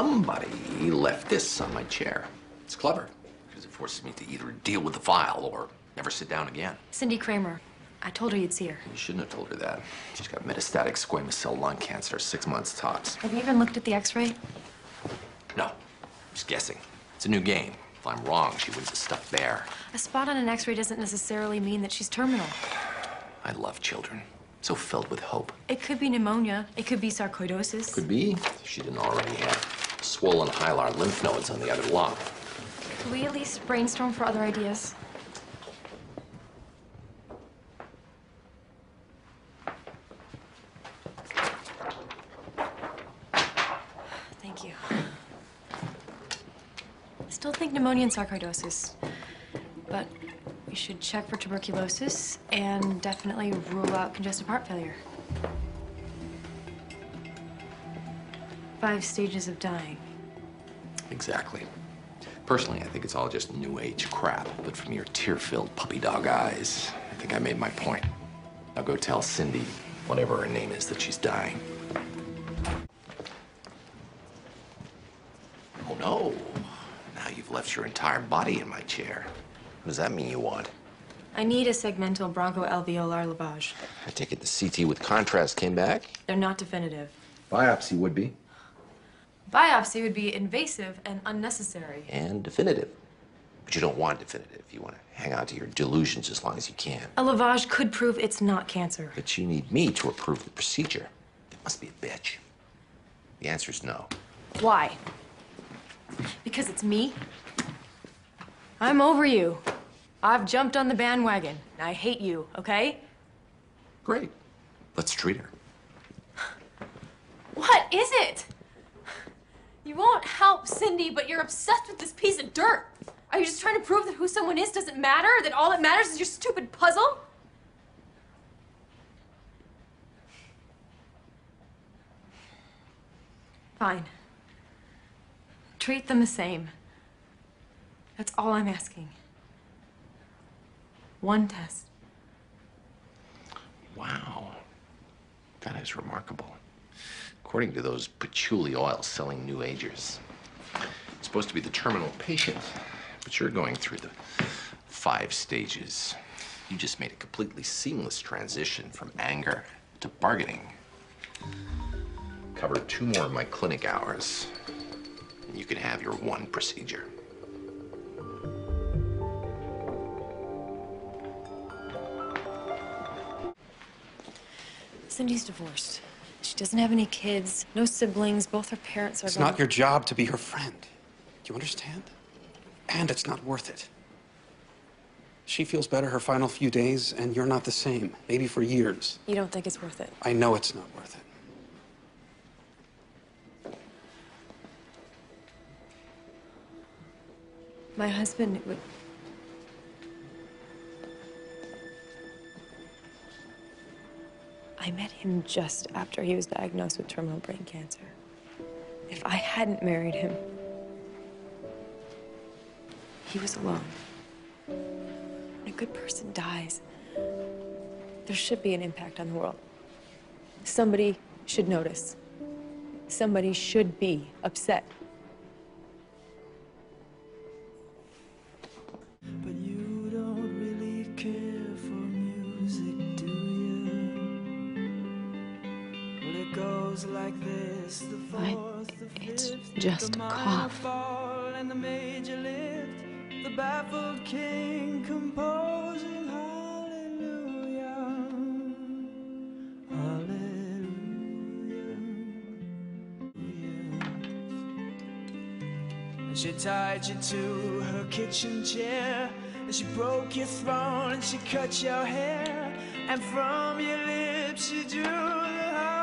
somebody left this on my chair. It's clever because it forces me to either deal with the file or never sit down again. Cindy Kramer. I told her you'd see her. You shouldn't have told her that. She's got metastatic squamous cell lung cancer, six months tops. Have you even looked at the x-ray? No, just guessing. It's a new game. If I'm wrong, she wins the stuff bear. A spot on an x-ray doesn't necessarily mean that she's terminal. I love children. So filled with hope. It could be pneumonia. It could be sarcoidosis. Could be she didn't already have swollen hilar lymph nodes on the other lung. Can we at least brainstorm for other ideas? Thank you. I still think pneumonia and sarcoidosis, but we should check for tuberculosis and definitely rule out congestive heart failure. Five stages of dying. Exactly. Personally, I think it's all just new age crap, but from your tear filled puppy dog eyes, I think I made my point. Now go tell Cindy, whatever her name is, that she's dying. Oh no. Now you've left your entire body in my chair. What does that mean you want? I need a segmental bronchoalveolar lavage. I take it the CT with contrast came back? They're not definitive. Biopsy would be. Biopsy would be invasive and unnecessary. And definitive. But you don't want definitive. You want to hang on to your delusions as long as you can. A lavage could prove it's not cancer. But you need me to approve the procedure. That must be a bitch. The answer is no. Why? Because it's me? I'm over you. I've jumped on the bandwagon. I hate you, okay? Great. Let's treat her. What is it? Help Cindy, but you're obsessed with this piece of dirt. Are you just trying to prove that who someone is doesn't matter? That all that matters is your stupid puzzle? Fine. Treat them the same. That's all I'm asking. One test. Wow. That is remarkable. According to those patchouli oils selling New Agers, supposed to be the terminal patient, but you're going through the five stages. You just made a completely seamless transition from anger to bargaining. Cover two more of my clinic hours, and you can have your one procedure. Cindy's divorced. She doesn't have any kids, no siblings. Both her parents are It's gone. not your job to be her friend. Do you understand? And it's not worth it. She feels better her final few days, and you're not the same. Maybe for years. You don't think it's worth it? I know it's not worth it. My husband would. I met him just after he was diagnosed with terminal brain cancer. If I hadn't married him, he was alone. When a good person dies, there should be an impact on the world. Somebody should notice. Somebody should be upset. But you don't really care for music, do you? Well, it goes like this: the fourth, the it's just the a cough. The baffled king composing hallelujah, hallelujah. And she tied you to her kitchen chair. And she broke your throne and she cut your hair. And from your lips she drew the